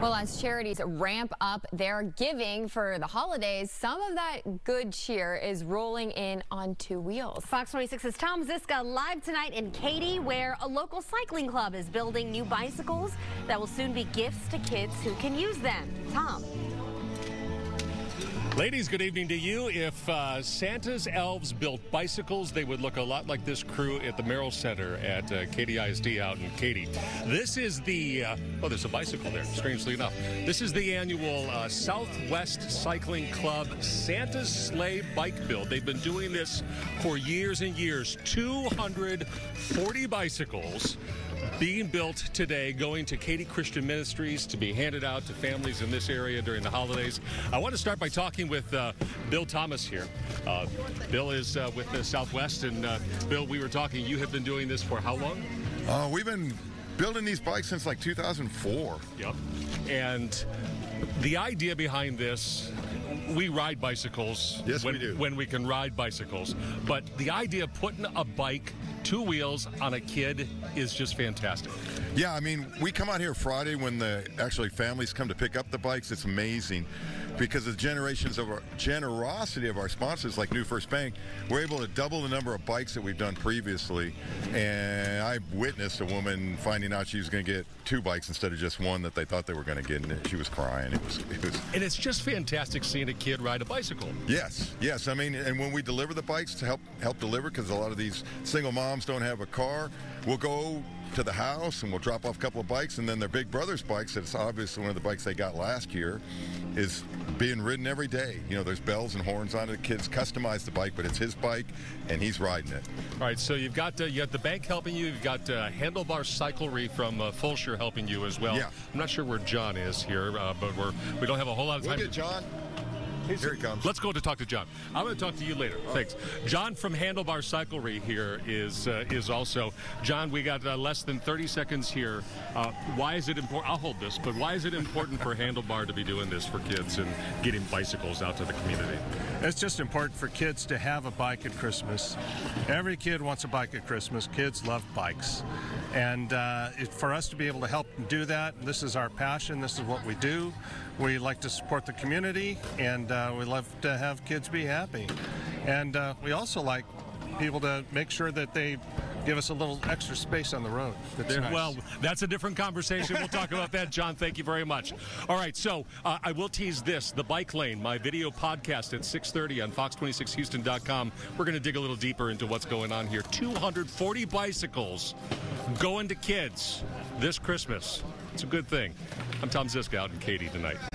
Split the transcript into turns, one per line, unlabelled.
Well, as charities ramp up their giving for the holidays, some of that good cheer is rolling in on two wheels.
Fox 26's Tom Zizka live tonight in Katy, where a local cycling club is building new bicycles that will soon be gifts to kids who can use them. Tom.
Ladies, good evening to you. If uh, Santa's elves built bicycles, they would look a lot like this crew at the Merrell Center at uh, Katy ISD out in Katy. This is the, uh, oh, there's a bicycle there, strangely enough. This is the annual uh, Southwest Cycling Club Santa's Sleigh Bike Build. They've been doing this for years and years. 240 bicycles being built today, going to Katy Christian Ministries to be handed out to families in this area during the holidays. I want to start by talking with uh, Bill Thomas here. Uh, Bill is uh, with the Southwest, and uh, Bill, we were talking. You have been doing this for how long?
Uh, we've been building these bikes since like 2004.
Yep. And the idea behind this we ride bicycles
yes,
when,
we do.
when we can ride bicycles. But the idea of putting a bike, two wheels on a kid is just fantastic.
Yeah, I mean, we come out here Friday when the actually families come to pick up the bikes. It's amazing because of the generations of our generosity of our sponsors like NewFirst Bank, we're able to double the number of bikes that we've done previously. And I witnessed a woman finding out she was going to get two bikes instead of just one that they thought they were going to get, and she was crying. It was, it was.
And it's just fantastic seeing a kid ride a bicycle.
Yes, yes. I mean, and when we deliver the bikes to help help deliver, because a lot of these single moms don't have a car, we'll go to the house and we'll drop off a couple of bikes and then their big brother's bikes that's obviously one of the bikes they got last year is being ridden every day. You know there's bells and horns on it. The kids customize the bike but it's his bike and he's riding it.
All right so you've got uh, you got the bank helping you you've got uh, handlebar cyclery from uh, Fulshear helping you as well.
Yeah.
i'm not sure where john is here uh, but we're we don't have a whole lot of time
we'll get john here he comes.
Let's go to talk to John. I'm going to talk to you later. Thanks. John from Handlebar Cyclery here is uh, is also. John, we got uh, less than 30 seconds here. Uh, why is it important? I'll hold this, but why is it important for Handlebar to be doing this for kids and getting bicycles out to the community?
It's just important for kids to have a bike at Christmas. Every kid wants a bike at Christmas. Kids love bikes. And uh, it, for us to be able to help do that, this is our passion. This is what we do. We like to support the community, and uh, we love to have kids be happy. And uh, we also like people to make sure that they give us a little extra space on the road.
That's nice. Well, that's a different conversation. We'll talk about that, John. Thank you very much. All right, so uh, I will tease this: the Bike Lane, my video podcast at 6:30 on Fox26Houston.com. We're going to dig a little deeper into what's going on here. 240 bicycles going to kids this Christmas. It's a good thing. I'm Tom Zizka out in Katy tonight.